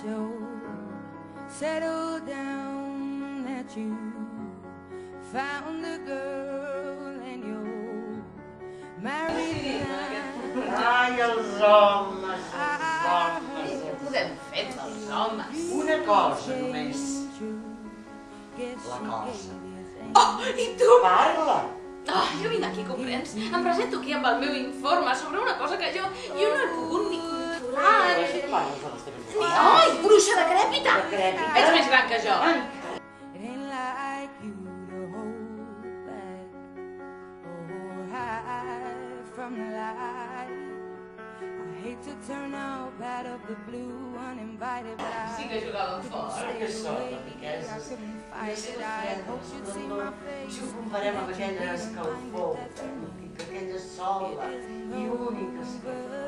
Joe, settle down that you found a girl and you're married now. Ai, els homes, els I homes. Què podem fer amb els homes? Una cosa només. La cosa. Oh, i tu? Parla! Oh, jo vinc aquí, comprens? Em presento aquí amb el meu informe sobre una cosa que jo, jo no he pogut ni teves Ni... Ai, bruixa decrèpita! Decrèpita. Ets més gran que jo. From the light. I hate to turn out of the blue uninvited, Sí que jugàvem fort. que amigues. I couldn't fight it. I hope you'd see my face. Si ho comparem amb aquella escalfor, que aquella sola i única escalfor.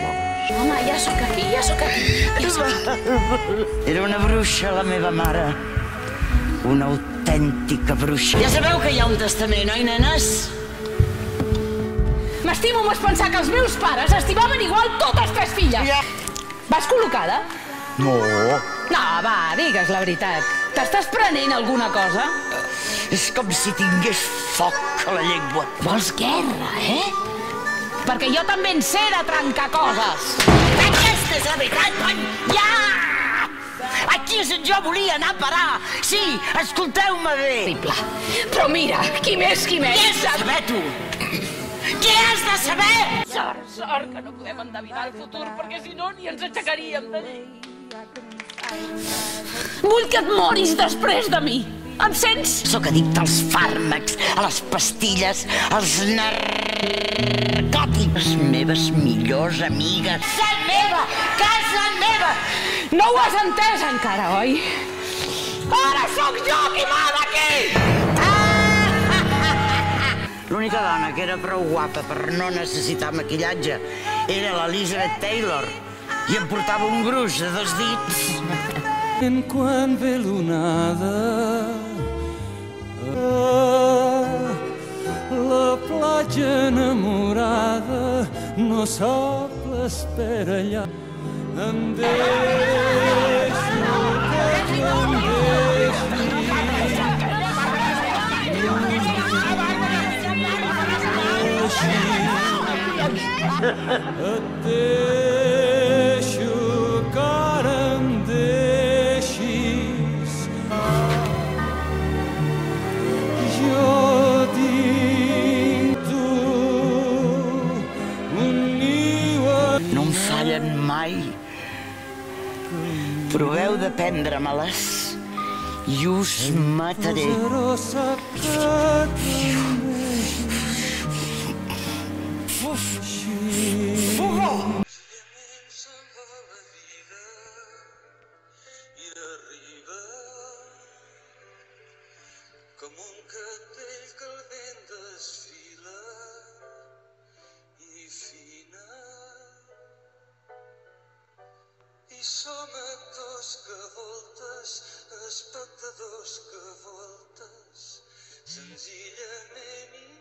Home, ja sóc aquí, ja sóc aquí. Ja sóc aquí. Era una bruixa, la meva mare. Una autèntica bruixa. Ja sabeu que hi ha un testament, oi, nenes? M'estimo més pensar que els meus pares estimaven igual totes tres filles. Ja. Vas col·locada? No. No, va, digues la veritat. T'estàs prenent alguna cosa? És com si tingués foc a la llengua. Vols guerra, eh? Perquè jo també en sé de trencar coses. Aquesta és la veritat, cony! Ja! Aquí és on jo volia anar a parar. Sí, escolteu-me bé. Horrible. Però mira, qui més, qui més. Què has de saber, tu? Què has de saber? Sort, sort que no podem endevinar el futur, perquè si no ni ens aixecaríem de llei. Vull que et moris després de mi. Em sents? Sóc addicte als fàrmacs, a les pastilles, als narcòtics. Les meves millors amigues. Casa meva! Casa meva! No ho has entès encara, oi? Ara sóc jo qui m'ha d'aquí! L'única dona que era prou guapa per no necessitar maquillatge era l'Elizabeth Taylor i em portava un gruix de dos dits. En quan ve l'onada ah, la platja enamorada no sap l'espera allà. Em deixo que em et deixo fallen mai. Proveu de prendre-me-les i us mataré. Que arriba com un cartell que voltes, espectadors que voltes, senzillament